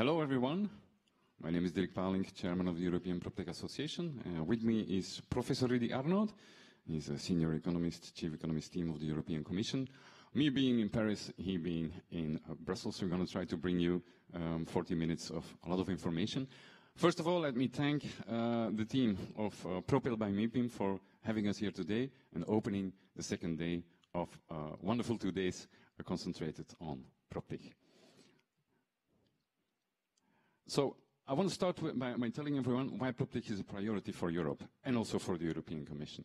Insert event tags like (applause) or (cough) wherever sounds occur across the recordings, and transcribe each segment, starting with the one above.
Hello, everyone. My name is Dirk Paelinck, Chairman of the European PropTech Association. Uh, with me is Professor Rudy Aernoudt. He's a senior economist, chief economist team of the European Commission. Me being in Paris, he being in uh, Brussels, we're going to try to bring you um, 40 minutes of a lot of information. First of all, let me thank uh, the team of uh, Propel by MIPIM for having us here today and opening the second day of uh, wonderful two days concentrated on PropTech. So I want to start with, by, by, telling everyone why PropTech is a priority for Europe and also for the European Commission.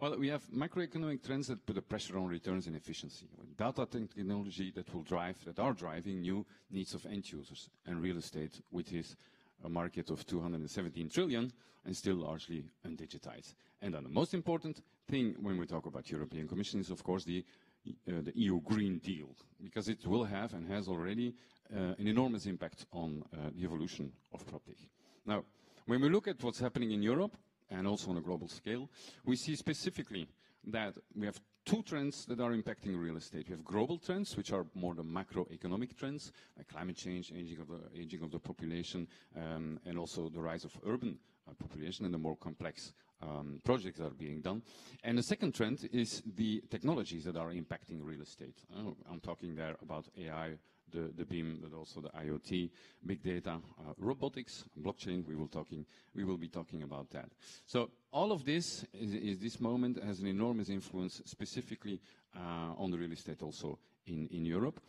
Well, we have macroeconomic trends that put a pressure on returns and efficiency. Data technology that will drive, that are driving new needs of end users and real estate, which is a market of 217 trillion and still largely undigitized. And then the most important thing when we talk about European Commission is, of course, the, uh, the EU Green Deal, because it will have and has already uh, an enormous impact on uh, the evolution of PropTech. Now, when we look at what's happening in Europe, and also on a global scale, we see specifically that we have two trends that are impacting real estate. We have global trends, which are more the macroeconomic trends, like climate change, aging of the, aging of the population, um, and also the rise of urban uh, population and the more complex um, projects that are being done. And the second trend is the technologies that are impacting real estate. Uh, I'm talking there about AI, the, the BIM, but also the IoT, big data, uh, robotics, blockchain. We will talking, we will be talking about that. So all of this is, is this moment has an enormous influence specifically uh, on the real estate also in, in Europe.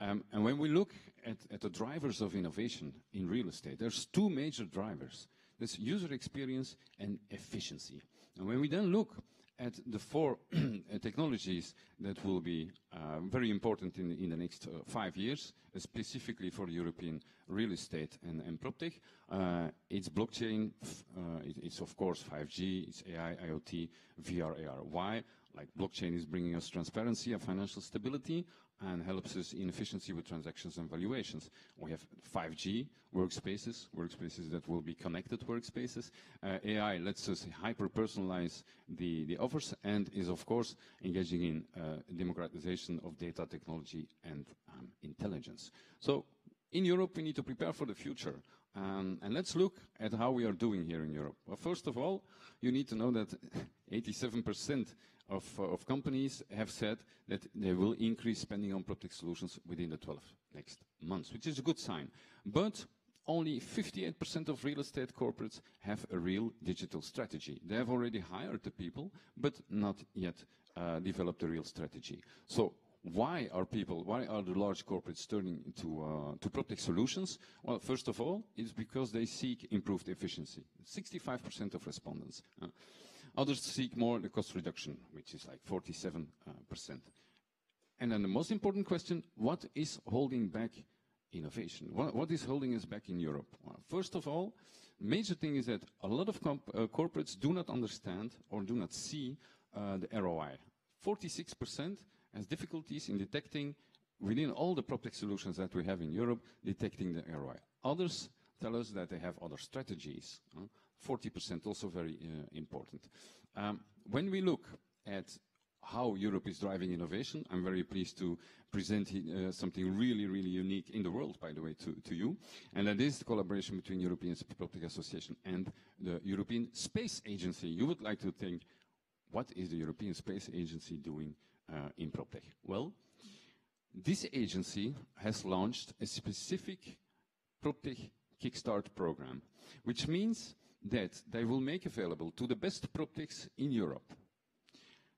Um, and when we look at, at the drivers of innovation in real estate, there's two major drivers. There's user experience and efficiency. And when we then look at the four (clears throat) technologies that will be uh, very important in, in the next uh, five years, uh, specifically for European real estate and, and PropTech. Uh, it's blockchain, uh, it, it's of course 5G, it's AI, IoT, VR, AR. Why? Like blockchain is bringing us transparency and financial stability and helps us in efficiency with transactions and valuations. We have 5G workspaces, workspaces that will be connected workspaces. Uh, AI lets us hyper-personalize the, the offers and is, of course, engaging in uh, democratization of data technology and um, intelligence. So in Europe, we need to prepare for the future. Um, and let's look at how we are doing here in Europe. Well, first of all, you need to know that (laughs) 87% of, uh, of companies have said that they will increase spending on PropTech solutions within the 12 next months, which is a good sign. But only 58% of real estate corporates have a real digital strategy. They have already hired the people, but not yet uh, developed a real strategy. So why are people, why are the large corporates turning to, uh, to PropTech solutions? Well, first of all, it's because they seek improved efficiency. 65% of respondents. Uh, Others seek more the cost reduction, which is like 47%. Uh, and then the most important question, what is holding back innovation? What, what is holding us back in Europe? Well, first of all, major thing is that a lot of uh, corporates do not understand or do not see uh, the ROI. 46% has difficulties in detecting within all the PropTech solutions that we have in Europe, detecting the ROI. Others tell us that they have other strategies. Uh, 40% also very uh, important. Um, when we look at how Europe is driving innovation, I'm very pleased to present uh, something really, really unique in the world, by the way, to, to you. And that is the collaboration between European PropTech Association and the European Space Agency. You would like to think, what is the European Space Agency doing in PropTech? Well, this agency has launched a specific PropTech Kickstart program, which means that they will make available to the best PropTechs in Europe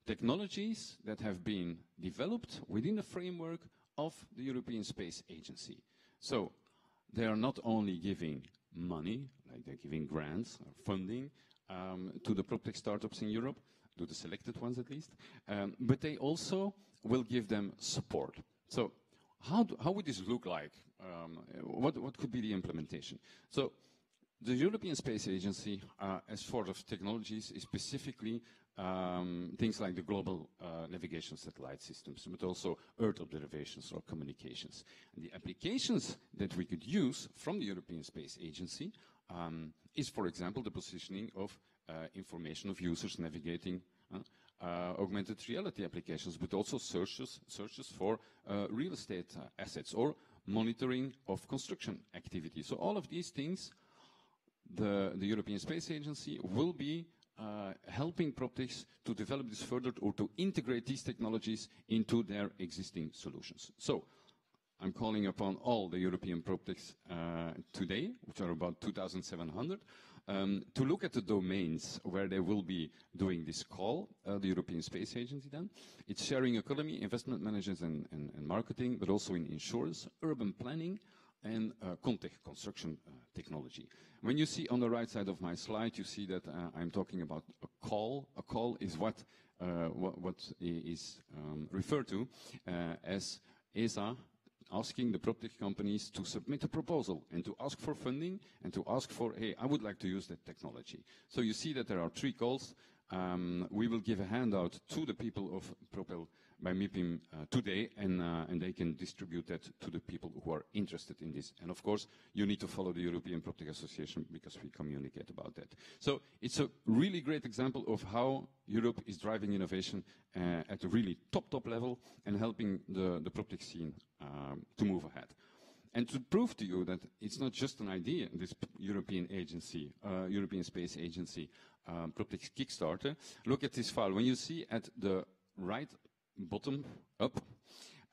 technologies that have been developed within the framework of the European Space Agency. So they are not only giving money, like they're giving grants or funding um, to the PropTech startups in Europe, to the selected ones at least, um, but they also will give them support. So how, do, how would this look like? Um, what, what could be the implementation? So the European Space Agency, uh, as far as technologies, is specifically um, things like the global uh, navigation satellite systems, but also Earth observations or communications. And the applications that we could use from the European Space Agency um, is, for example, the positioning of information of users navigating uh, uh, augmented reality applications, but also searches, searches for uh, real estate assets or monitoring of construction activity. So all of these things, the, the European Space Agency will be uh, helping PropTechs to develop this further or to integrate these technologies into their existing solutions. So I'm calling upon all the European PropTechs uh, today, which are about 2,700, um, to look at the domains where they will be doing this call, uh, the European Space Agency then. It's sharing economy, investment managers and, and, and marketing, but also in insurance, urban planning, and uh, Contech construction uh, technology. When you see on the right side of my slide, you see that uh, I'm talking about a call. A call is what, uh, what, what is um, referred to uh, as ESA asking the PropTech companies to submit a proposal and to ask for funding and to ask for, hey, I would like to use that technology. So you see that there are three calls. Um, we will give a handout to the people of Propel by MIPIM uh, today, and, uh, and they can distribute that to the people who are interested in this. And of course, you need to follow the European PropTech Association because we communicate about that. So it's a really great example of how Europe is driving innovation uh, at a really top, top level and helping the, the PropTech scene um, to move ahead. And to prove to you that it's not just an idea, this European agency, uh, European Space Agency, um, PropTech Kickstarter, look at this file. When you see at the right bottom up,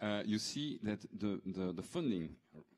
uh, you see that the, the, the funding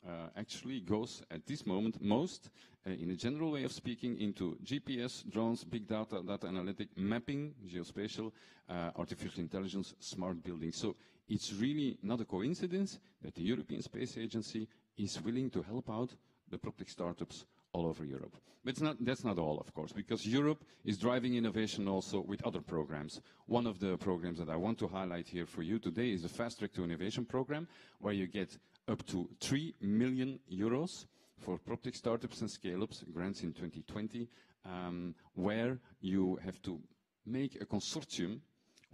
uh, actually goes at this moment most, uh, in a general way of speaking, into GPS, drones, big data, data analytic, mapping, geospatial, uh, artificial intelligence, smart buildings. So it's really not a coincidence that the European Space Agency is willing to help out the PropTech startups all over Europe. But not, that's not all, of course, because Europe is driving innovation also with other programs. One of the programs that I want to highlight here for you today is the Fast Track to Innovation program, where you get up to 3 million euros for PropTech startups and scale-ups, grants in 2020, um, where you have to make a consortium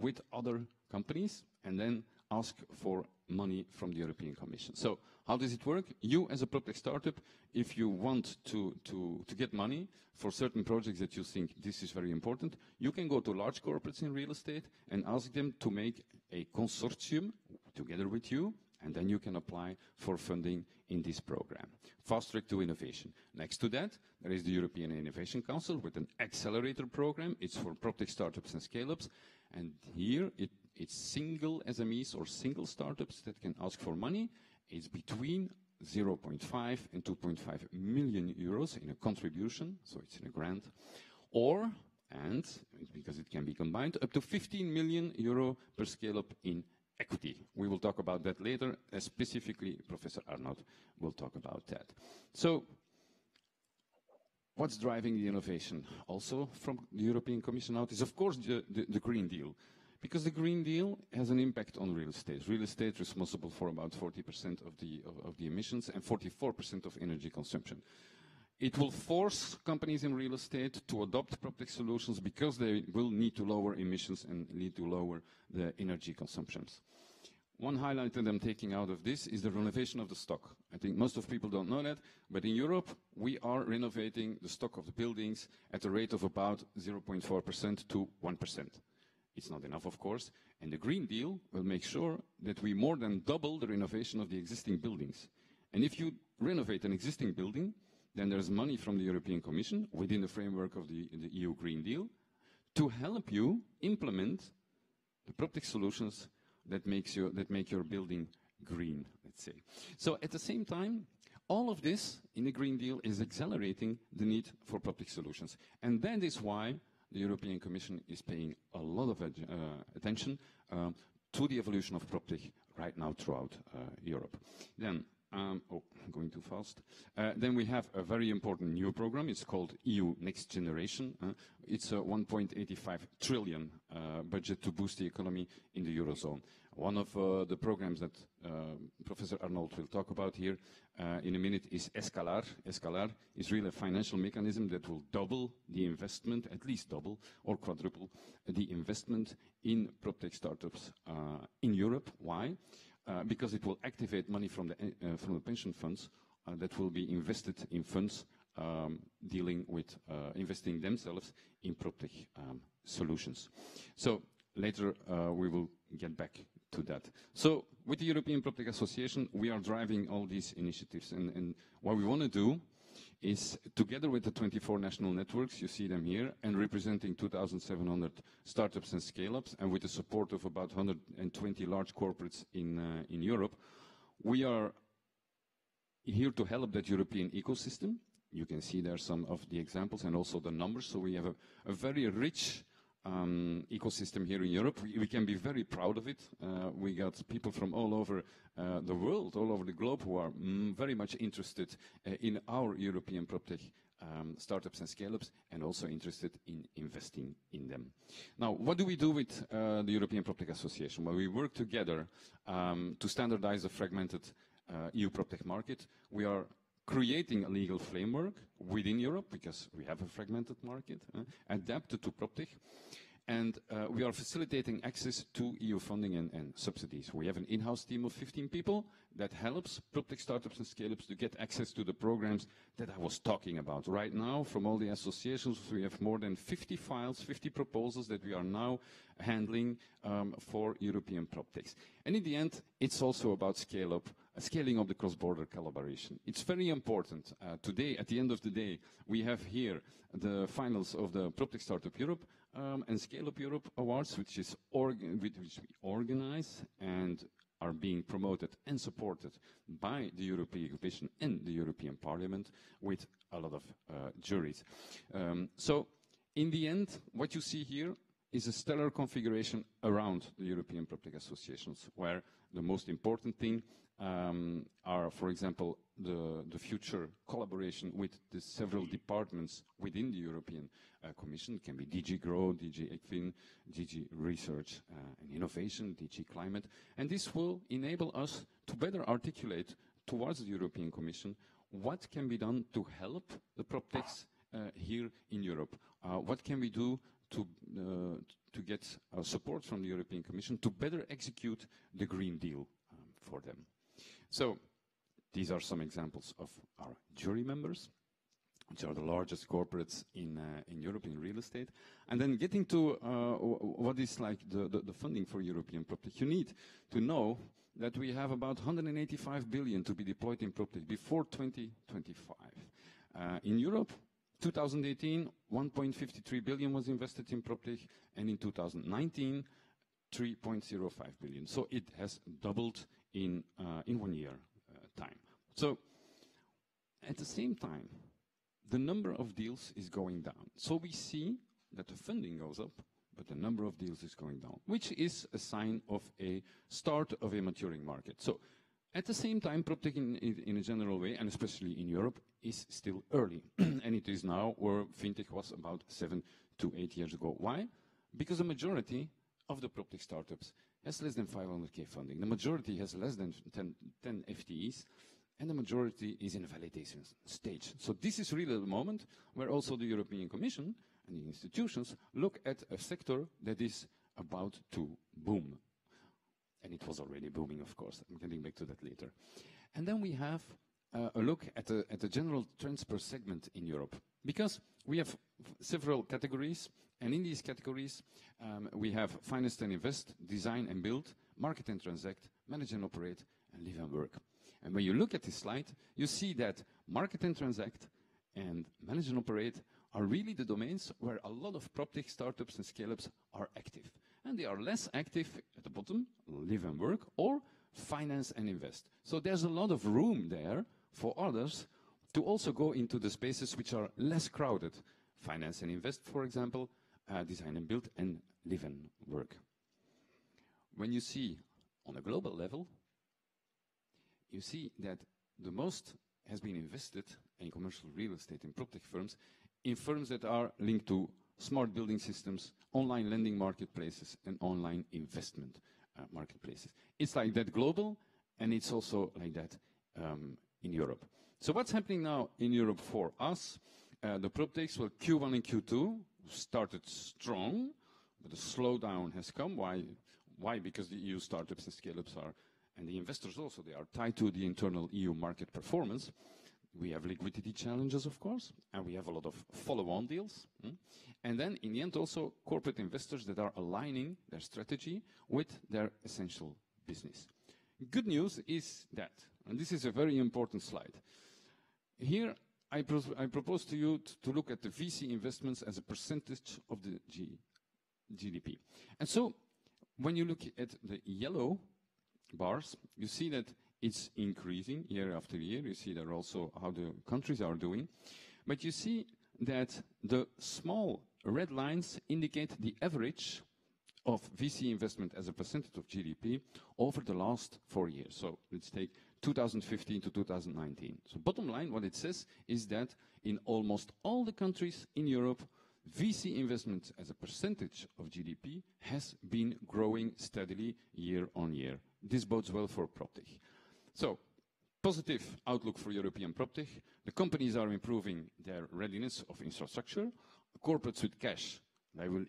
with other companies and then ask for money from the European Commission. So how does it work? You, as a PropTech startup, if you want to, to, to get money for certain projects that you think this is very important, you can go to large corporates in real estate and ask them to make a consortium together with you, and then you can apply for funding in this program. Fast track to innovation. Next to that, there is the European Innovation Council with an accelerator program. It's for PropTech startups and scale-ups. And here it it's single SMEs or single startups that can ask for money. It's between 0.5 and 2.5 million euros in a contribution, so it's in a grant, or, and because it can be combined, up to 15 million euro per scale-up in equity. We will talk about that later. Uh, specifically, Professor Aernoudt will talk about that. So, what's driving the innovation? Also from the European Commission out is, of course, the, the, the Green Deal. Because the Green Deal has an impact on real estate. Real estate is responsible for about 40% of the, of, of the emissions and 44% of energy consumption. It will force companies in real estate to adopt PropTech solutions because they will need to lower emissions and need to lower the energy consumptions. One highlight that I'm taking out of this is the renovation of the stock. I think most of people don't know that, but in Europe, we are renovating the stock of the buildings at a rate of about 0.4% to 1%. It's not enough, of course, and the Green Deal will make sure that we more than double the renovation of the existing buildings. And if you renovate an existing building, then there's money from the European Commission within the framework of the, the EU Green Deal to help you implement the PropTech solutions that, makes that make your building green, let's say. So at the same time, all of this in the Green Deal is accelerating the need for public solutions. And that is why the European Commission is paying a lot of uh, attention um, to the evolution of PropTech right now throughout uh, Europe. Then, um, oh, I'm going too fast. Uh, then we have a very important new program. It's called EU Next Generation. Uh, it's a 1.85 trillion uh, budget to boost the economy in the Eurozone. One of uh, the programs that Professor Aernoudt will talk about here uh, in a minute is Escalar. Escalar is really a financial mechanism that will double the investment, at least double or quadruple the investment in PropTech startups uh, in Europe. Why? Uh, because it will activate money from the, uh, from the pension funds uh, that will be invested in funds um, dealing with uh, investing themselves in PropTech um, solutions. So later we will get back to that. So with the European PropTech Association, we are driving all these initiatives, and, and what we want to do is together with the 24 national networks, you see them here, and representing 2,700 startups and scale-ups, and with the support of about 120 large corporates in, uh, in Europe, we are here to help that European ecosystem. You can see there some of the examples and also the numbers. So we have a, a very rich um, ecosystem here in Europe. We, we, can be very proud of it. Uh, we got people from all over uh, the world, all over the globe, who are mm, very much interested uh, in our European PropTech um, startups and scale-ups, and also interested in investing in them. Now, what do we do with uh, the European PropTech Association? Well, we work together um, to standardize the fragmented uh, EU PropTech market. We are creating a legal framework within Europe, because we have a fragmented market, uh, adapted to PropTech, and uh, we are facilitating access to EU funding and, and subsidies. We have an in-house team of 15 people that helps PropTech startups and scale-ups to get access to the programs that I was talking about. Right now, from all the associations, we have more than 50 files, 50 proposals that we are now handling um, for European PropTechs. And in the end, it's also about scale-up, scaling up the cross-border collaboration. It's very important. Uh, today, at the end of the day, we have here the finals of the PropTech Startup Europe, um, and Scale Up Europe Awards, which is which we organize and are being promoted and supported by the European Commission and the European Parliament with a lot of uh, juries. Um, so in the end, what you see here is a stellar configuration around the European PropTech Associations, where the most important thing um, are, for example, the, the future collaboration with the several departments within the European uh, Commission. It can be DG Grow, DG ECFIN, DG Research uh, and Innovation, DG Climate. And this will enable us to better articulate towards the European Commission what can be done to help the PropTechs uh, here in Europe. Uh, what can we do to, uh, to get uh, support from the European Commission to better execute the Green Deal um, for them. So these are some examples of our jury members, which are the largest corporates in, uh, in Europe in real estate. And then getting to uh, what is like the, the, the, funding for European PropTech. You need to know that we have about 185 billion to be deployed in PropTech before 2025. Uh, in Europe, 2018, 1.53 billion was invested in PropTech, and in 2019, 3.05 billion. So it has doubled in, uh, in one year uh, time. So at the same time, the number of deals is going down. So we see that the funding goes up, but the number of deals is going down, which is a sign of a start of a maturing market. So at the same time, PropTech in, in, a general way, and especially in Europe, is still early. (clears throat) and it is now where fintech was about seven to eight years ago. Why? Because the majority of the PropTech startups has less than 500k funding. The majority has less than 10, 10 FTEs, and the majority is in a validation stage. So this is really the moment where also the European Commission and the institutions look at a sector that is about to boom. And it was already booming, of course. I'm getting back to that later. And then we have uh, a look at the, at the general trends per segment in Europe. Because we have several categories, and in these categories, um, we have finance and invest, design and build, market and transact, manage and operate, and live and work. And when you look at this slide, you see that market and transact and manage and operate are really the domains where a lot of PropTech startups and scale-ups are active. And they are less active at the bottom, live and work, or finance and invest. So there's a lot of room there for others to also go into the spaces which are less crowded. Finance and invest, for example, uh, design and build, and live and work. When you see on a global level, you see that the most has been invested in commercial real estate in PropTech firms, in firms that are linked to smart building systems, online lending marketplaces, and online investment uh, marketplaces. It's like that global, and it's also like that um, in Europe. So what's happening now in Europe for us? Uh, the PropTechs, well, Q1 and Q2 started strong, but the slowdown has come. Why? Why? Because the EU startups and scale-ups are, and the investors also, they are tied to the internal EU market performance. we have liquidity challenges, of course, and we have a lot of follow-on deals. Mm? And then in the end, also corporate investors that are aligning their strategy with their essential business. Good news is that, and this is a very important slide. Here, I, pro I propose to you to look at the VC investments as a percentage of the G GDP. And so, when you look at the yellow bars, you see that it's increasing year after year. You see there also how the countries are doing. But you see that the small red lines indicate the average of VC investment as a percentage of GDP over the last four years. So let's take 2015 to 2019. So bottom line, what it says is that in almost all the countries in Europe, VC investment as a percentage of GDP has been growing steadily year on year. This bodes well for PropTech. So, positive outlook for European PropTech. The companies are improving their readiness of infrastructure. Corporates with cash, they will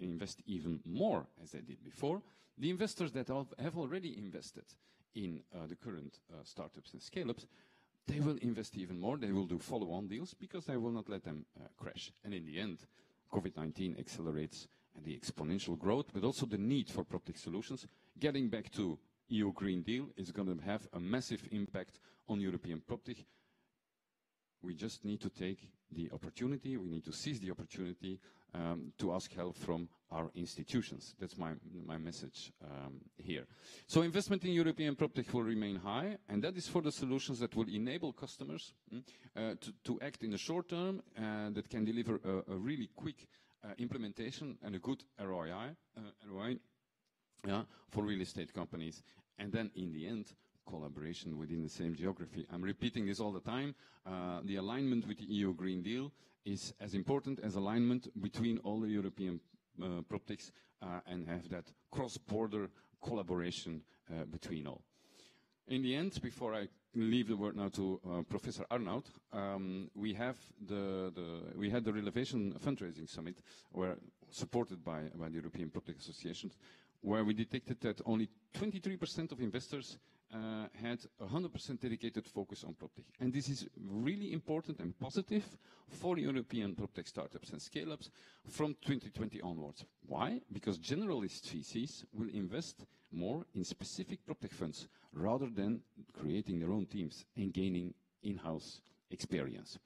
invest even more as they did before. The investors that have already invested in uh, the current uh, startups and scale-ups, they will invest even more. They will do follow-on deals because they will not let them uh, crash. And in the end, COVID-19 accelerates the exponential growth, but also the need for PropTech solutions. Getting back to EU Green Deal is going to have a massive impact on European PropTech. We just need to take the opportunity, we need to seize the opportunity um, to ask help from our institutions. That's my, my message um, here. So investment in European PropTech will remain high, and that is for the solutions that will enable customers mm, uh, to, to, act in the short term uh, that can deliver a, a really quick uh, implementation and a good ROI, uh, ROI yeah, for real estate companies. And then in the end, collaboration within the same geography. I'm repeating this all the time. Uh, the alignment with the EU Green Deal is as important as alignment between all the European uh, uh, and have that cross-border collaboration uh, between all. In the end, before I leave the word now to uh, Professor Aernoudt, um, we have the, the, we had the Relevation Fundraising Summit, where supported by, by the European PropTech Associations, where we detected that only 23% of investors uh, had 100% dedicated focus on PropTech. And this is really important and positive for European PropTech startups and scale-ups from 2020 onwards. Why? Because generalist VCs will invest more in specific PropTech funds rather than creating their own teams and gaining in-house experience.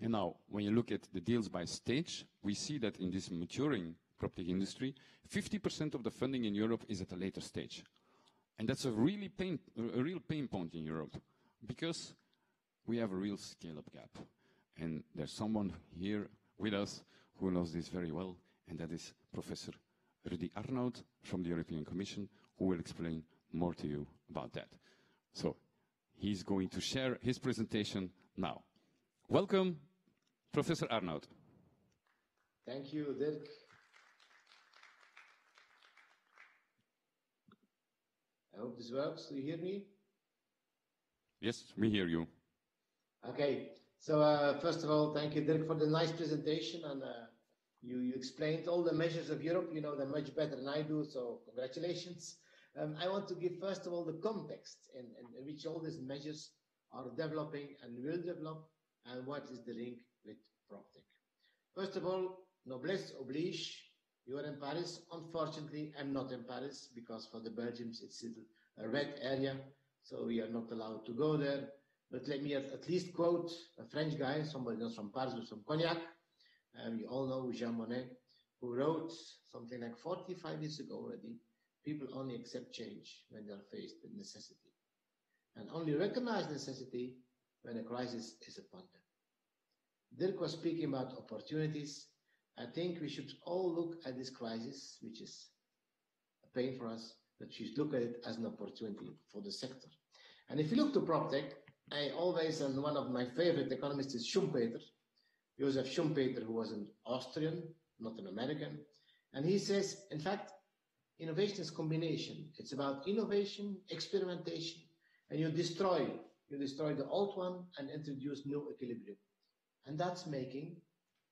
And now, when you look at the deals by stage, we see that in this maturing PropTech industry, 50% of the funding in Europe is at a later stage. And that's a really pain, a real pain point in Europe because we have a real scale-up gap. And there's someone here with us who knows this very well, and that is Professor Rudy Aernoudt from the European Commission, who will explain more to you about that. So he's going to share his presentation now. Welcome, Professor Aernoudt. Thank you, Dirk. I hope this works. Do you hear me? Yes, we hear you. Okay. So uh, first of all, thank you, Dirk, for the nice presentation. And uh, you, you explained all the measures of Europe. You know them much better than I do. So congratulations. Um, I want to give, first of all, the context in, in, which all these measures are developing and will develop, and what is the link with PropTech. First of all, noblesse oblige, you are in Paris. Unfortunately, I'm not in Paris because for the Belgians it's a red area, so we are not allowed to go there. But let me at, least quote a French guy, somebody knows from Paris with some cognac. Uh, we all know Jean Monnet, who wrote something like 45 years ago already, people only accept change when they are faced with necessity. And only recognize necessity when a crisis is upon them. Dirk was speaking about opportunities I think we should all look at this crisis, which is a pain for us, but should look at it as an opportunity for the sector. And if you look to PropTech, I always, and one of my favorite economists is Schumpeter, Joseph Schumpeter, who was an Austrian, not an American. And he says, in fact, innovation is combination. It's about innovation, experimentation, and you destroy, you destroy the old one and introduce new equilibrium. And that's making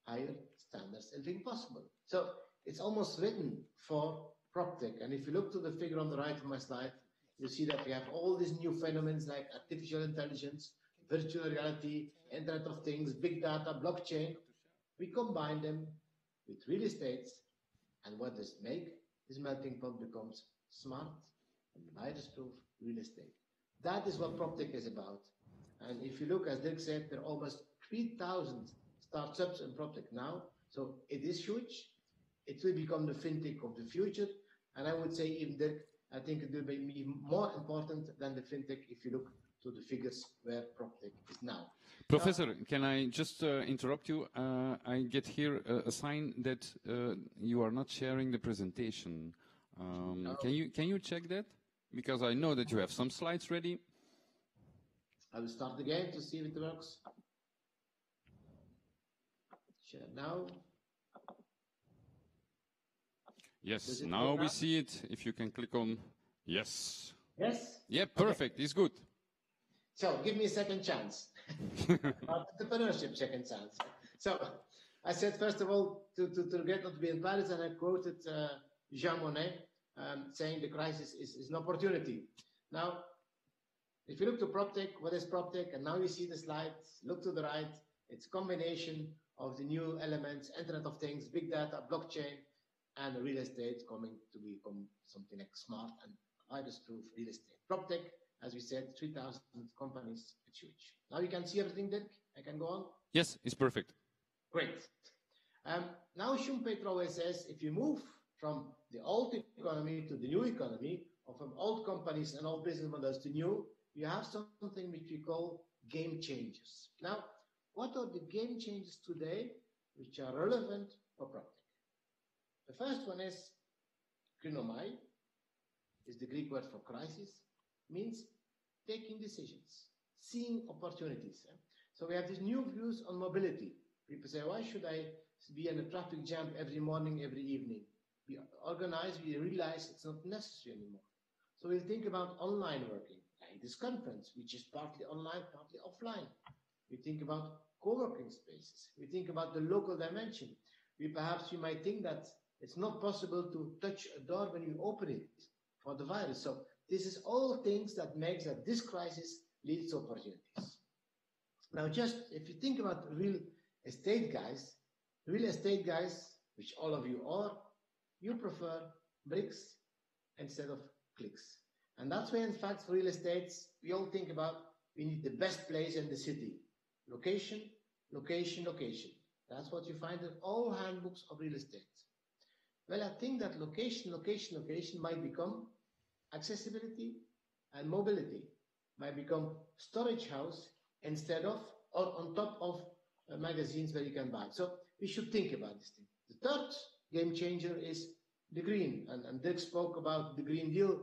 higher standards and being possible. So it's almost written for PropTech. And if you look to the figure on the right of my slide, you see that we have all these new phenomena like artificial intelligence, virtual reality, Internet of Things, big data, blockchain. We combine them with real estate, and what does it make? This melting pot becomes smart and virus-proof real estate. That is what PropTech is about. And if you look, as Dirk said, there are almost 3,000 startups in PropTech now. So it is huge. It will become the fintech of the future. And I would say, even Dirk, I think it will be even more important than the fintech if you look to the figures where PropTech is now. Professor, can I just uh, interrupt you? Uh, I get here a, a sign that uh, you are not sharing the presentation. Um, No. Can you can you check that? Because I know that you have some slides ready. I will start again to see if it works. Share now. Yes, now we see it. If you can click on yes. Yes? Yeah, perfect. It's good. So give me a second chance. (laughs) Entrepreneurship second chance. So I said, first of all, to, to, to not to be in Paris, and I quoted uh, Jean Monnet um, saying the crisis is, is an opportunity. Now, if you look to PropTech, what is PropTech? And now you see the slides, look to the right. It's a combination of the new elements, Internet of Things, big data, blockchain, and real estate coming to become something like smart and virus-proof real estate. PropTech as we said, 3,000 companies. It's huge. Now you can see everything, Dirk? I can go on? Yes, it's perfect. Great. Um, now Schumpeter always says, if you move from the old economy to the new economy, or from old companies and old business models to new, you have something which we call game changers. Now, what are the game changers today which are relevant for PropTech? The first one is krinomai, is the Greek word for crisis, means taking decisions, seeing opportunities. eh? So we have these new views on mobility. People say, why should I be in a traffic jam every morning, every evening? We organize, we realize it's not necessary anymore. So we'll think about online working, like this conference, which is partly online, partly offline. We think about co-working spaces. We think about the local dimension. We perhaps you might think that it's not possible to touch a door when you open it for the virus. So this is all things that makes that this crisis leads to opportunities. Now, just if you think about real estate guys, real estate guys, which all of you are, you prefer bricks instead of clicks. And that's why, in fact, for real estates, we all think about we need the best place in the city. Location, location, location. That's what you find in all handbooks of real estate. Well, I think that location, location, location might become accessibility and mobility might become storage house instead of or on top of uh, magazines where you can buy. So we should think about this thing. The third game changer is the green, and, and Dirk spoke about the Green Deal,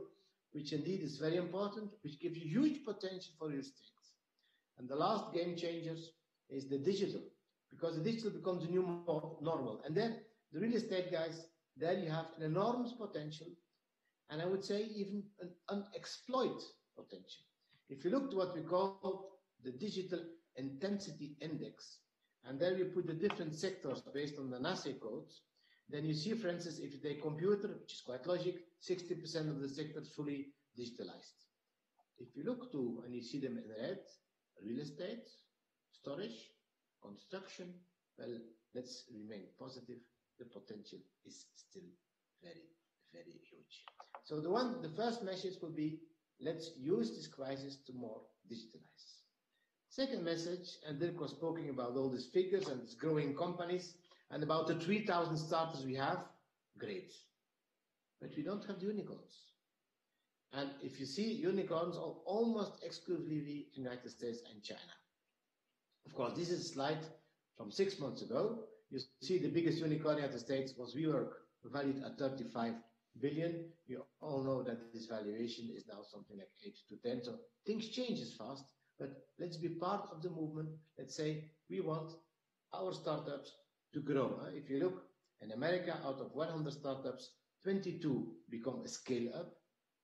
which indeed is very important, which gives you huge potential for real estate. And the last game changer is the digital, because the digital becomes the new normal. And then the real estate guys, there you have an enormous potential and I would say even an unexploited potential. If you look to what we call the digital intensity index, and there you put the different sectors based on the NACE codes, then you see, for instance, if you take computer, which is quite logic, 60% of the sector is fully digitalized. If you look to, and you see them in red, real estate, storage, construction, well, let's remain positive. The potential is still very, very huge. So the one, the first message will be, let's use this crisis to more digitalize. Second message, and Dirk was talking about all these figures and these growing companies and about the 3,000 starters we have, great. But we don't have unicorns. And if you see, unicorns are almost exclusively the United States and China. Of course, this is a slide from six months ago. You see the biggest unicorn in the States was WeWork, valued at 35 billion. You all know that this valuation is now something like 8 to 10. So things changes fast, but let's be part of the movement. Let's say we want our startups to grow. If you look in America, out of 100 startups, 22 become a scale up,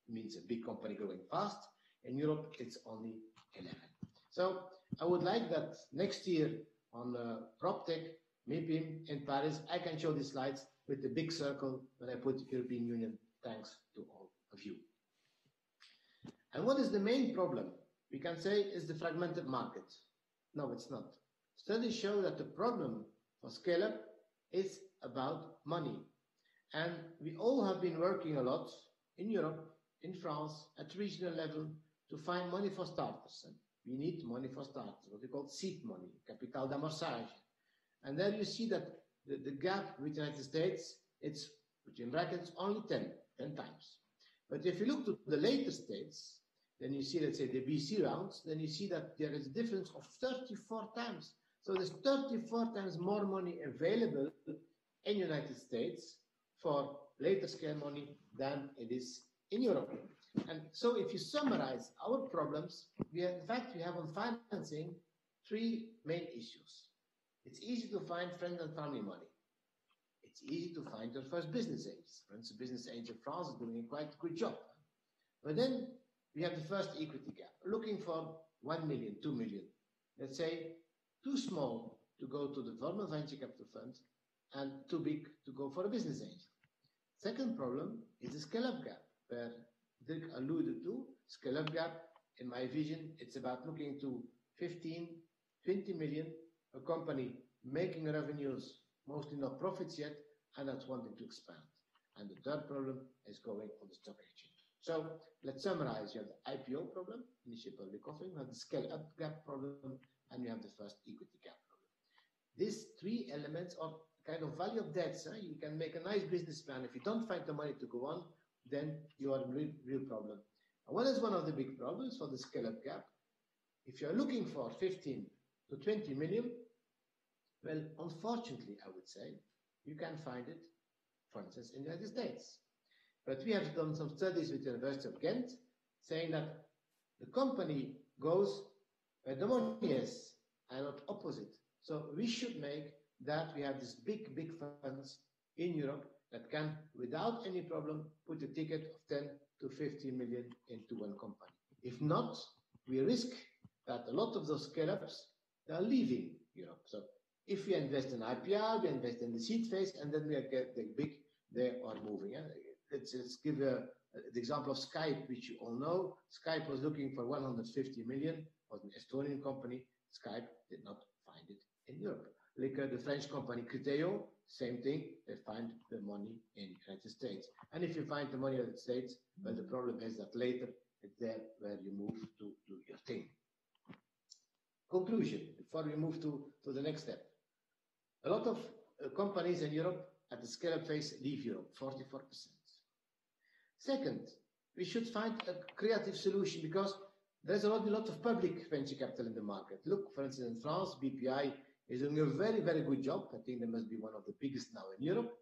means a big company growing fast. In Europe, it's only 11. So I would like that next year on uh, PropTech, maybe in Paris, I can show these slides with the big circle when I put European Union. Thanks to all of you. And what is the main problem we can say is the fragmented market. No, it's not. Studies show that the problem for scale up is about money. And we all have been working a lot in Europe, in France, at regional level to find money for starters. And we need money for starters, what we call seed money, capital d'amorçage. And there you see that the, the gap with the United States, it's between brackets only 10, 10 times. But if you look to the later states, then you see, let's say, the BC rounds, then you see that there is a difference of 34 times. So there's 34 times more money available in United States for later scale money than it is in Europe. And so if you summarize our problems, we have, in fact, we have on financing three main issues. It's easy to find friends and family money. It's easy to find your first business angels. For instance, Business Angel France is doing a quite good job. But then we have the first equity gap, looking for 1 million, 2 million. Let's say too small to go to the formal venture capital fund and too big to go for a business angel. Second problem is the scale-up gap, where Dirk alluded to. Scale-up gap, in my vision, it's about looking to 15, 20 million, a company making revenues, mostly not profits yet, and not wanting to expand. And the third problem is going on the stock exchange. So let's summarize. You have the IPO problem, initial public offering, you have the scale-up gap problem, and you have the first equity gap problem. These three elements are kind of value of debts. Huh? You can make a nice business plan. If you don't find the money to go on, then you are in real, real problem. And what is one of the big problems for the scale-up gap? If you're looking for 15 to 20 million, well, unfortunately, I would say, you can find it, for instance, in the United States. But we have done some studies with the University of Ghent saying that the company goes where the money is and not opposite. So we should make that we have these big, big funds in Europe that can, without any problem, put a ticket of 10 to 50 million into one company. If not, we risk that a lot of those scale-ups are leaving Europe. So if we invest in IPR, we invest in the seed phase, and then we get the big, they are moving. Yeah? Let's, let's give a, the example of Skype, which you all know. Skype was looking for 150 million, was an Estonian company. Skype did not find it in Europe. Like uh, the French company Criteo, same thing. They find the money in United States. And if you find the money in the United States, well, the problem is that later it's there where you move to do your thing. Conclusion, before we move to, to the next step. A lot of uh, companies in Europe at the scale-up phase leave Europe, 44%. Second, we should find a creative solution because there's already a lot of public venture capital in the market. Look, for instance, in France, BPI is doing a very, very good job. I think they must be one of the biggest now in Europe.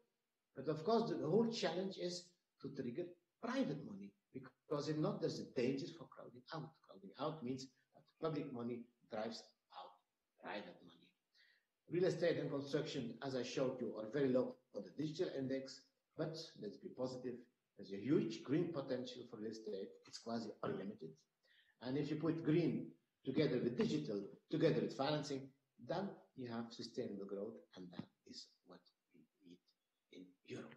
But of course, the whole challenge is to trigger private money because if not, there's a danger for crowding out. Crowding out means that public money drives out private money. Real estate and construction, as I showed you, are very low on the digital index, but let's be positive. There's a huge green potential for real estate. It's quasi unlimited. And if you put green together with digital, together with financing, then you have sustainable growth, and that is what we need in Europe.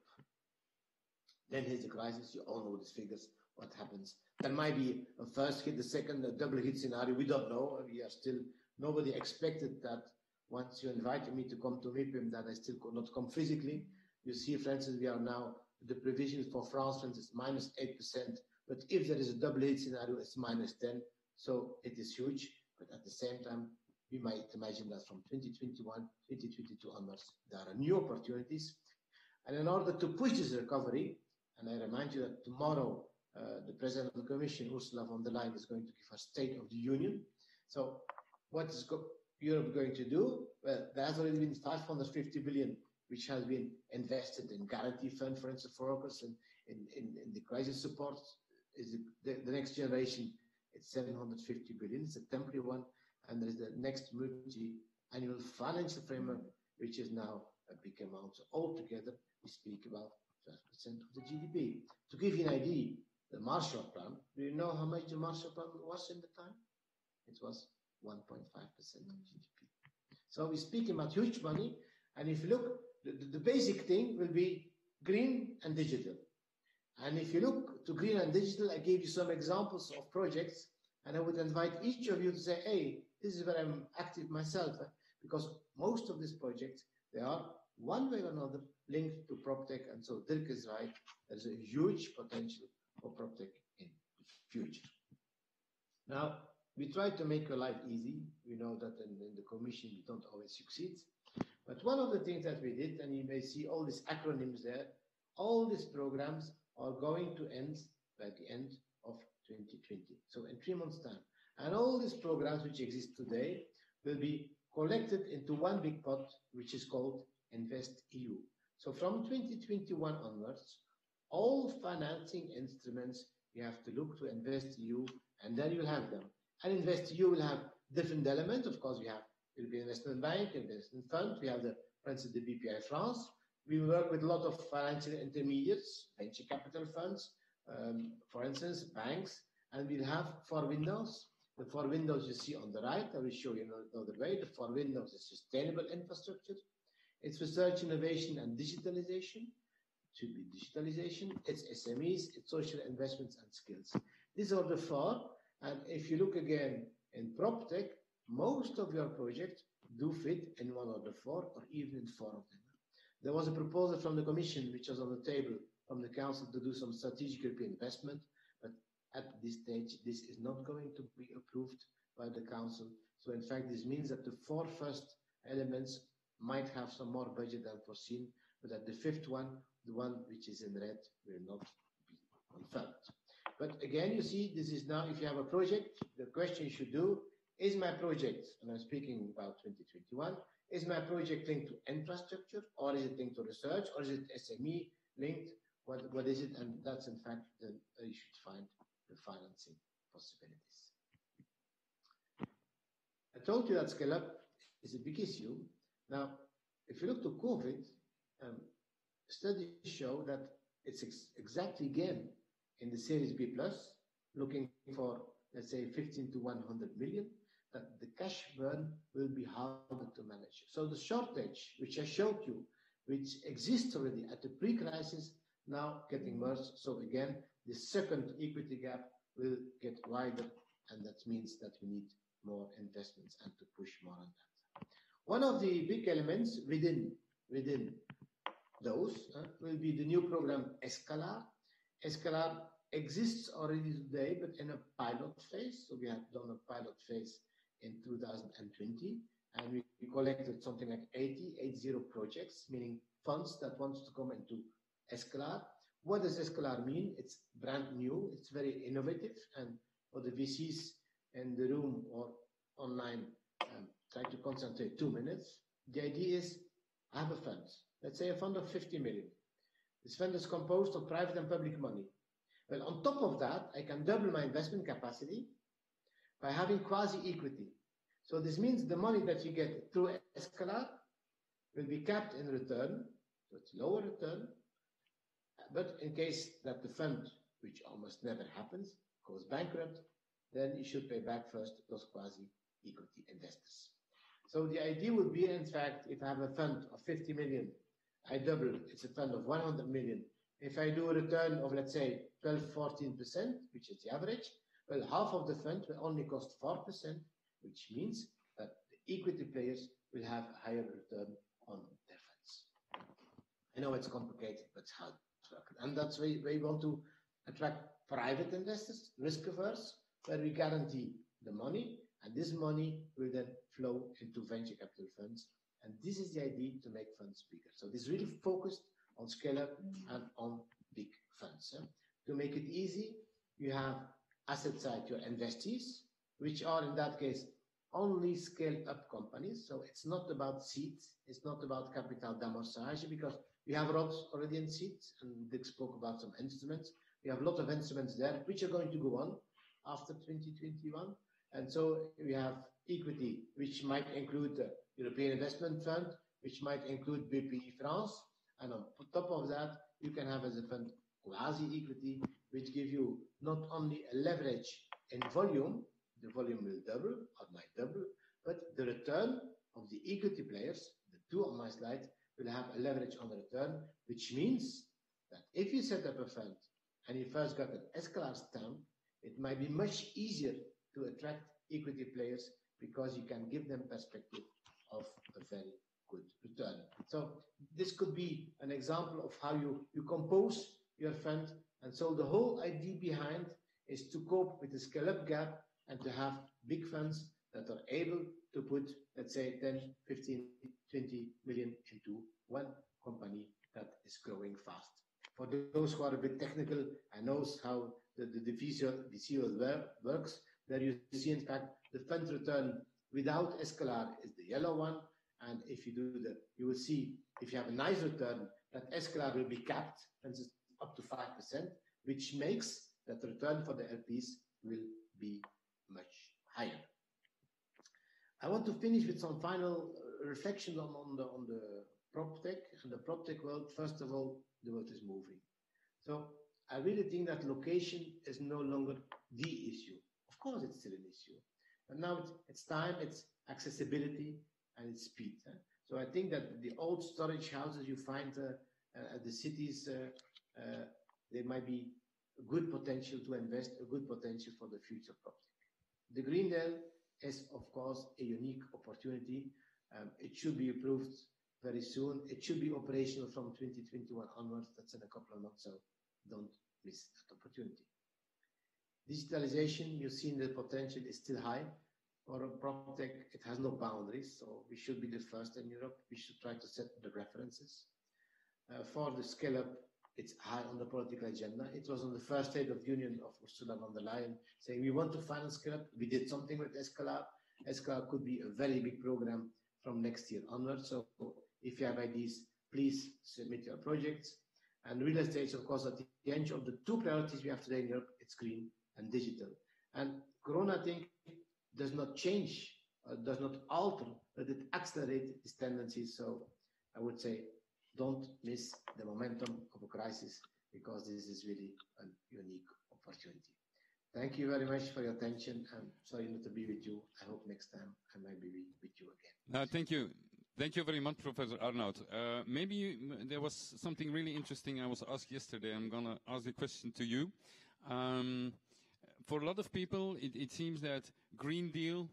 Then here's the crisis. You all know these figures. What happens? There might be a first hit, the second, a double hit scenario. We don't know. We are still, nobody expected that once you invited me to come to MIPIM that I still could not come physically. You see, for instance, we are now, the provision for France, for instance, minus 8%. But if there is a double hit scenario, it's minus 10. So it is huge. But at the same time, we might imagine that from 2021, 2022 onwards, there are new opportunities. And in order to push this recovery, and I remind you that tomorrow, uh, the President of the Commission, Ursula von der Leyen, is going to give a State of the Union. So what is go Europe going to do? Well, there has already been 550 billion, which has been invested in guarantee fund, for instance, for workers, and in, in, in the crisis support. Is the, the next generation? It's 750 billion. It's a temporary one and there's the next multi-annual financial framework, which is now a big amount. So altogether, we speak about 12% of the GDP. To give you an idea, the Marshall Plan, do you know how much the Marshall Plan was in the time? It was 1.5% of GDP. So we're speaking about huge money, and if you look, the, the, basic thing will be green and digital. And if you look to green and digital, I gave you some examples of projects And I would invite each of you to say, hey, this is where I'm active myself, because most of these projects, they are one way or another linked to PropTech. And so Dirk is right. There's a huge potential for PropTech in the future. Now, we try to make your life easy. We know that in, in the commission, we don't always succeed. But one of the things that we did, and you may see all these acronyms there, all these programs are going to end by the end of 2020. So in three months' time. And all these programs which exist today will be collected into one big pot, which is called Invest EU. So from 2021 onwards, all financing instruments, you have to look to Invest EU, and then you'll have them. And Invest EU will have different elements. Of course, we have European Investment Bank, Investment Fund, we have the, for instance, the BPI France. We work with a lot of financial intermediates, venture capital funds, um, for instance, banks, and we'll have four windows. The four windows you see on the right, I will show you another way. The four windows is sustainable infrastructure. It's research, innovation, and digitalization. Should be digitalization. It's SMEs, it's social investments and skills. These are the four. And if you look again in PropTech, most of your projects do fit in one of the four or even in four of them. There was a proposal from the Commission, which was on the table from the Council to do some strategic European investment, but at this stage, this is not going to be approved by the Council. So in fact, this means that the four first elements might have some more budget than foreseen, but that the fifth one, the one which is in red, will not be confirmed. But again, you see, this is now, if you have a project, the question you should do, is my project, and I'm speaking about 2021, is my project linked to infrastructure, or is it linked to research, or is it SME linked? What, what is it? And that's in fact, the, uh, you should find the financing possibilities. I told you that scale up is a big issue. Now, if you look to COVID, um, studies show that it's ex exactly again in the Series B plus, looking for, let's say, 15 to 100 million, that the cash burn will be harder to manage. So the shortage, which I showed you, which exists already at the pre-crisis, now getting worse. So again, the second equity gap will get wider, and that means that we need more investments and to push more on that. One of the big elements within within those uh, will be the new program Escalar. Escalar exists already today, but in a pilot phase. So we have done a pilot phase in 2020, and we, collected something like 80, 80 projects, meaning funds that wants to come into Escalar. What does Escalar mean? It's brand new, it's very innovative, and for the VCs in the room or online, um, try to concentrate two minutes. The idea is I have a fund, let's say a fund of 50 million. This fund is composed of private and public money. Well, on top of that, I can double my investment capacity by having quasi-equity. So this means the money that you get through Escalar will be capped in return, so it's lower return. But in case that the fund, which almost never happens, goes bankrupt, then you should pay back first those quasi-equity investors. So the idea would be, in fact, if I have a fund of 50 million, I double, it's a fund of 100 million. If I do a return of, let's say, 12, 14%, which is the average, well, half of the fund will only cost 4%, which means that the equity players will have a higher return on their funds. I know it's complicated, but it's to work. And that's why we want to attract private investors, risk averse, where we guarantee the money, and this money will then flow into venture capital funds. And this is the idea to make funds bigger. So this is really focused on scale up and on big funds. To make it easy, you have asset side, your investees, which are in that case only scaled up companies. So it's not about seeds, it's not about capital d'amorçage because we have ROTs already in seeds, and Dirk spoke about some instruments. We have a lot of instruments there which are going to go on after 2021. And so we have equity, which might include European Investment Fund, which might include BPI France. And on top of that, you can have as a fund quasi-equity, which give you not only a leverage in volume, the volume will double or might double, but the return of the equity players, the two on my slide, will have a leverage on the return, which means that if you set up a fund and you first got an Escalar stamp, it might be much easier to attract equity players because you can give them perspective of a very good return. So this could be an example of how you, you compose your fund. And so the whole idea behind is to cope with the scale up gap and to have big funds that are able to put, let's say, 10, 15, 20 million into one company that is growing fast. For those who are a bit technical and knows how the, the, the VCO works, there you see, in fact, the fund return without Escalar is the yellow one. And if you do the, you will see if you have a nice return, that Escalar will be capped and up to 5%, which makes that the return for the LPs will be much higher. I want to finish with some final uh, reflections on, on the on the prop tech and the prop tech world. First of all, the world is moving. So I really think that location is no longer the issue. Of course, it's still an issue, but now it's, it's time, it's accessibility, and it's speed. Eh? So I think that the old storage houses you find uh, uh, at the cities, uh, uh there might be a good potential to invest, a good potential for the future property. The Green Deal is, of course, a unique opportunity. Um, it should be approved very soon. It should be operational from 2021 onwards. That's in a couple of months, so don't miss that opportunity. Digitalization, you've seen the potential is still high. For a PropTech, it has no boundaries, so we should be the first in Europe. We should try to set the references. Uh, for the scale-up, it's high on the political agenda. It was on the first State of Union of Ursula von der Leyen saying we want to finance scale-up. We did something with Escalar. Escalar could be a very big program from next year onwards. So if you have ideas, please submit your projects. And real estate, of course, at the end of the two priorities we have today in Europe, it's green and digital. And Corona, I think, does not change, uh, does not alter, but it accelerates these tendencies. So I would say, don't miss the momentum of a crisis because this is really a unique opportunity. Thank you very much for your attention. I'm sorry not to be with you. I hope next time I might be with you again. Thank you. Thank you very much, Professor Aernoudt. Uh, maybe you, there was something really interesting I was asked yesterday. I'm going to ask the question to you. Um, for a lot of people, it, it seems that Green Deal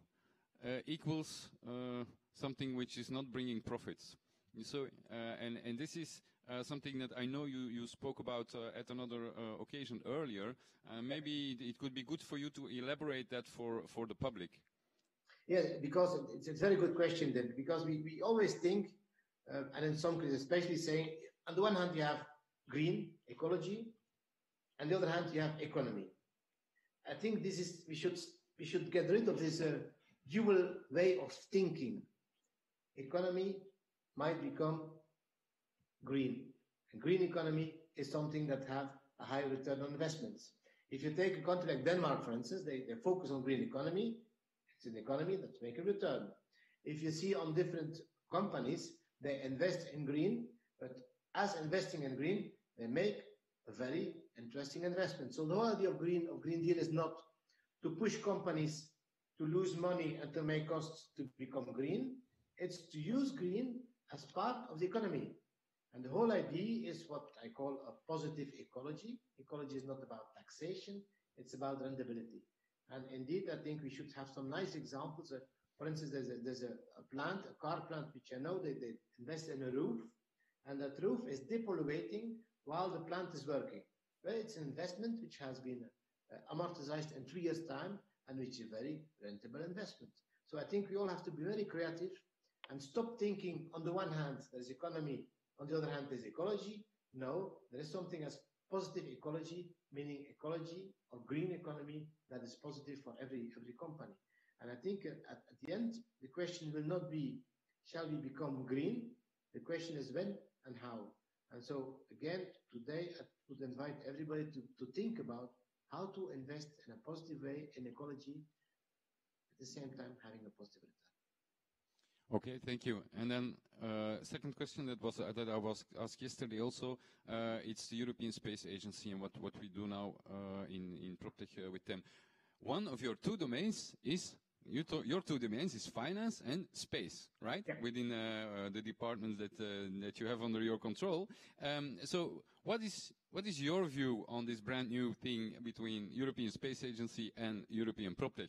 uh, equals uh, something which is not bringing profits. So, uh, and, and this is uh, something that I know you, you spoke about uh, at another occasion earlier. Maybe it could be good for you to elaborate that for, for the public. Yes, because it's a very good question then, because we, we always think, and in some cases, especially saying, on the one hand, you have green, ecology, and the other hand, you have economy. I think this is, we should, we should get rid of this uh, dual way of thinking. Economy might become green. And green economy is something that have a high return on investments. If you take a country like Denmark, for instance, they, they focus on green economy. It's an economy that's making a return. If you see on different companies, they invest in green, but as investing in green, they make a very interesting investment. So the whole idea of green of Green Deal is not to push companies to lose money and to make costs to become green. It's to use green as part of the economy. And the whole idea is what I call a positive ecology. Ecology is not about taxation, it's about rentability. And indeed, I think we should have some nice examples. Uh, for instance, there's, a, there's a, a, plant, a car plant, which I know they, they invest in a roof, and that roof is depolluting while the plant is working. Well, it's an investment which has been Uh, amortized in three years' time and which is a very rentable investment. So I think we all have to be very creative and stop thinking on the one hand there's economy, on the other hand there's ecology. No, there is something as positive ecology, meaning ecology or green economy that is positive for every every company. And I think uh, at, at the end the question will not be shall we become green? The question is when and how. And so again, today I would invite everybody to, to think about how to invest in a positive way in ecology at the same time having a positive return. Okay, thank you. And then uh, second question that was uh, that I was asked yesterday also, uh, it's the European Space Agency and what, what we do now uh, in, in PropTech uh, with them. One of your two domains is, you your two domains is finance and space, right? Yeah. Within uh, the departments that, that you have under your control. Um, so what is, what is your view on this brand new thing between European Space Agency and European PropTech?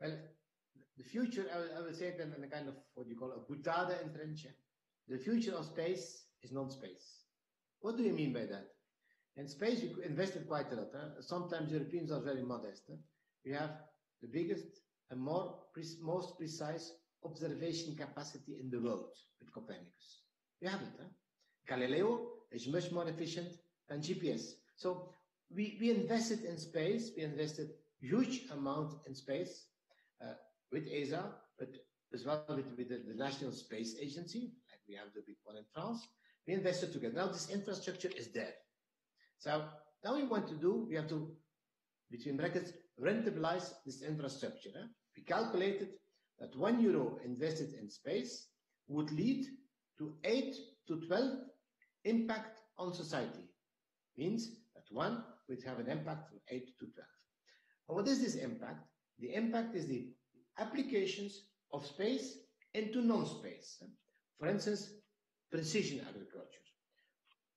Well, the future, I will, say it in, in a kind of what you call a boutade in French. The future of space is non-space. What do you mean by that? In space, we invested quite a lot. Huh? Sometimes Europeans are very modest. Huh? We have the biggest and more pre most precise observation capacity in the world with Copernicus. We have it. Huh? Galileo is much more efficient than GPS. So we, we invested in space. We invested huge amount in space uh, with ESA, but as well with, with the, the, National Space Agency, like we have the big one in France. We invested together. Now this infrastructure is there. So now we want to do, we have to, between brackets, rentabilize this infrastructure. Eh? We calculated that one euro invested in space would lead to 8 to 12 impact on society. Means that one would have an impact from 8 to 12. And what is this impact? The impact is the applications of space into non-space. For instance, precision agriculture.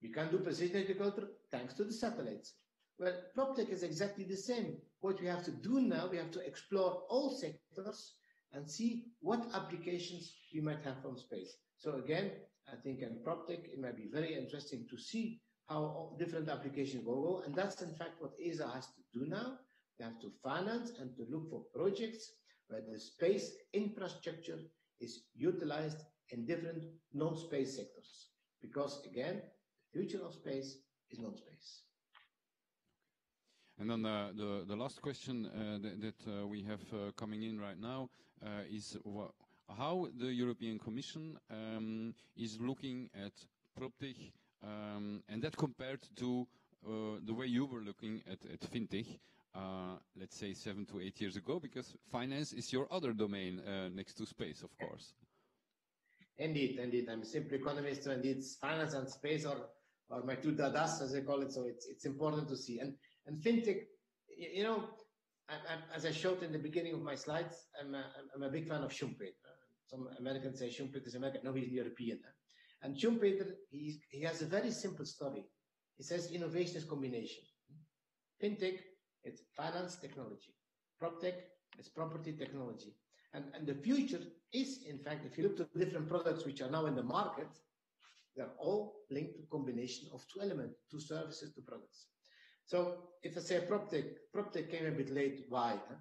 We can do precision agriculture thanks to the satellites. Well, PropTech is exactly the same. What we have to do now, we have to explore all sectors and see what applications we might have from space. So again, I think in PropTech, it might be very interesting to see how different applications will go. And that's in fact what ESA has to do now. They have to finance and to look for projects where the space infrastructure is utilized in different non-space sectors. Because again, the future of space is non-space. And then uh, the, the last question uh, that, that uh, we have uh, coming in right now uh, is how the European Commission um, is looking at PropTech um, and that compared to uh, the way you were looking at, at FinTech, let's say seven to eight years ago, because finance is your other domain next to space, of course. Indeed, indeed. I'm a simple economist, so indeed finance and space are, are my two dadas, as they call it. So it's, it's important to see. And, and fintech, you know, I, I, as I showed in the beginning of my slides, I'm a, I'm a big fan of Schumpeter. Some Americans say Schumpeter is American. No, he's European. Huh? And Schumpeter, he, he has a very simple story. He says innovation is combination. Fintech, it's finance technology. PropTech, it's property technology. And, and the future is, in fact, if you look to different products which are now in the market, they're all linked to combination of two elements, two services, two products. So if I say PropTech, PropTech came a bit late. Why? Huh?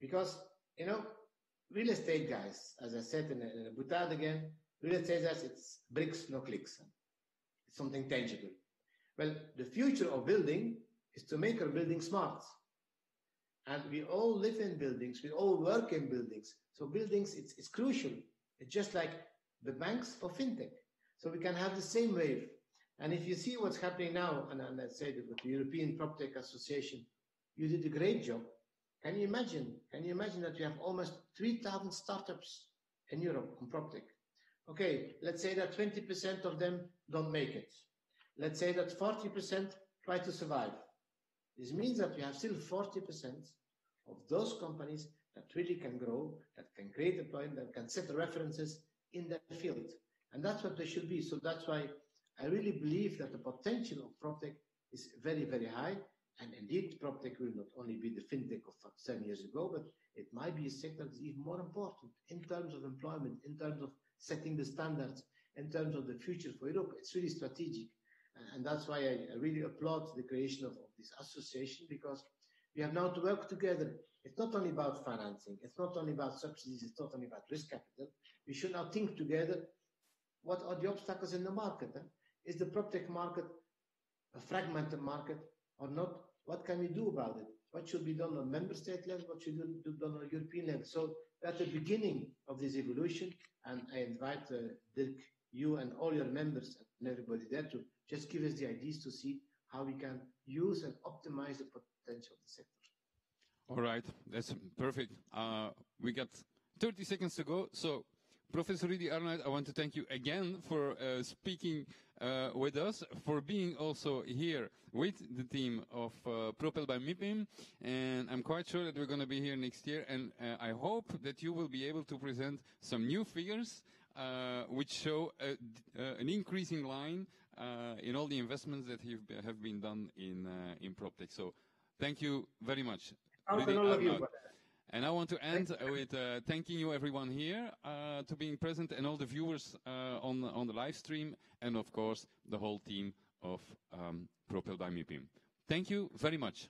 Because, you know, real estate guys, as I said in, in boutade again, real estate guys, it's bricks, no clicks. It's something tangible. Well, the future of building is to make our building smart. And we all live in buildings, we all work in buildings. So buildings, it's, it's crucial. It's just like the banks for fintech. So we can have the same wave. And if you see what's happening now, and, and let's say with the European PropTech Association, you did a great job. Can you imagine? Can you imagine that we have almost 3,000 startups in Europe on PropTech? Okay, let's say that 20% of them don't make it. Let's say that 40% try to survive. This means that we have still 40% of those companies that really can grow, that can create a point, that can set references in their field. And that's what they should be. So that's why I really believe that the potential of PropTech is very, very high. And indeed, PropTech will not only be the fintech of seven years ago, but it might be a sector that's even more important in terms of employment, in terms of setting the standards, in terms of the future for Europe. It's really strategic. And that's why I really applaud the creation of, of this association because we have now to work together. It's not only about financing. It's not only about subsidies. It's not only about risk capital. We should now think together. What are the obstacles in the market? Eh? Is the PropTech market a fragmented market or not? What can we do about it? What should be done on member state level? What should be done on European level? So at the beginning of this evolution, and I invite uh, Dirk, you and all your members and everybody there to just give us the ideas to see how we can use and optimize the potential of the sector. All right, that's perfect. Uh, we got 30 seconds to go. So, Professor Rudy Aernoudt, I want to thank you again for uh, speaking uh, with us, for being also here with the team of uh, Propel by MIPIM. And I'm quite sure that we're going to be here next year. And uh, I hope that you will be able to present some new figures uh, which show a, an increasing line in all the investments that have, have been done in, in PropTech. So Thank you very much. Really, all of you. And I want to end with uh, thanking you, everyone here, uh, to being present, and all the viewers uh, on on the live stream, and of course the whole team of um, Propel by MIPIM. Thank you very much.